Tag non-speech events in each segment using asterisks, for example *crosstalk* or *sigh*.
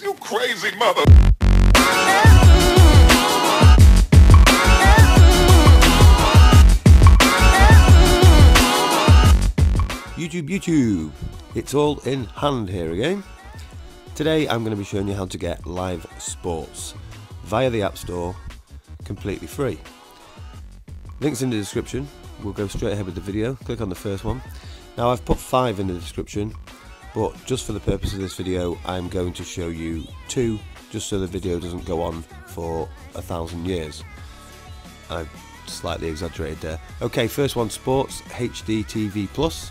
You crazy mother. YouTube, YouTube! It's all in hand here again. Today I'm going to be showing you how to get live sports via the App Store completely free. Links in the description. We'll go straight ahead with the video. Click on the first one. Now I've put five in the description, but just for the purpose of this video, I'm going to show you two, just so the video doesn't go on for a thousand years. I've slightly exaggerated there. Okay, first one, Sports HD TV Plus.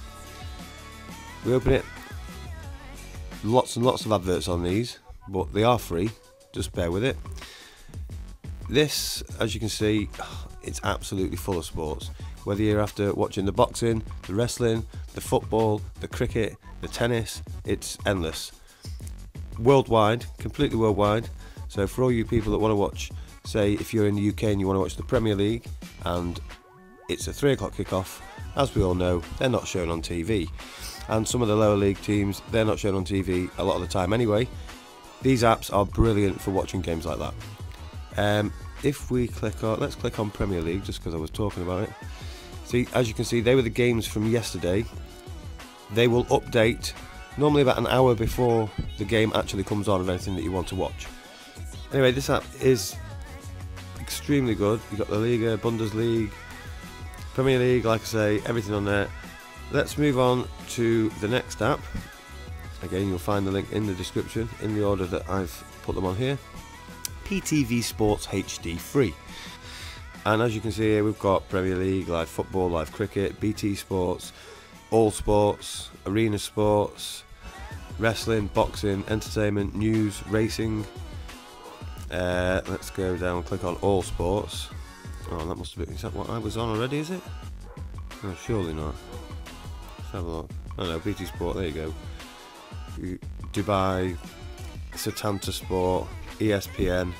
We open it. Lots and lots of adverts on these, but they are free. Just bear with it. This, as you can see, *sighs* it's absolutely full of sports. Whether you're after watching the boxing, the wrestling, the football, the cricket, the tennis, it's endless. Worldwide, completely worldwide. So for all you people that want to watch, say if you're in the UK and you want to watch the Premier League and it's a three o'clock kickoff, as we all know, they're not shown on TV and some of the lower league teams they're not shown on TV a lot of the time anyway. These apps are brilliant for watching games like that. Um, if we click on, let's click on Premier League just because I was talking about it. See, as you can see, they were the games from yesterday. They will update normally about an hour before the game actually comes on of anything that you want to watch. Anyway, this app is extremely good. You've got the Liga, Bundesliga, Premier League, like I say, everything on there. Let's move on to the next app. Again, you'll find the link in the description in the order that I've put them on here. PTV Sports HD free. And as you can see here, we've got Premier League, live football, live cricket, BT Sports, All Sports, Arena Sports, wrestling, boxing, entertainment, news, racing. Uh, let's go down and click on All Sports. Oh, that must have been. Is that what I was on already? Is it? No, surely not. Let's have a look. Oh no, BT Sport. There you go. Dubai, Setanta Sport, ESPN.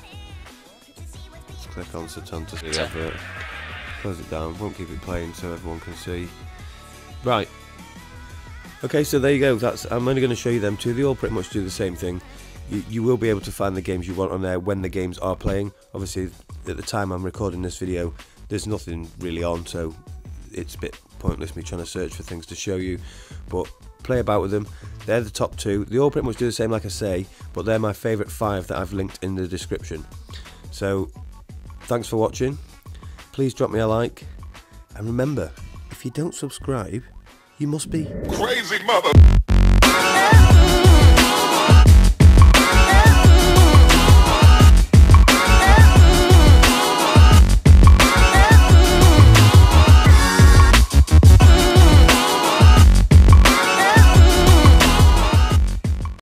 Let's click on the advert. Close it down. Won't keep it playing so everyone can see. Right. Okay, so there you go. That's. I'm only going to show you them two. They all pretty much do the same thing. You, you will be able to find the games you want on there when the games are playing. Obviously, at the time I'm recording this video, there's nothing really on, so it's a bit pointless me trying to search for things to show you. But play about with them. They're the top two. They all pretty much do the same, like I say, but they're my favourite five that I've linked in the description. So, thanks for watching. Please drop me a like. And remember, if you don't subscribe, you must be Crazy mother.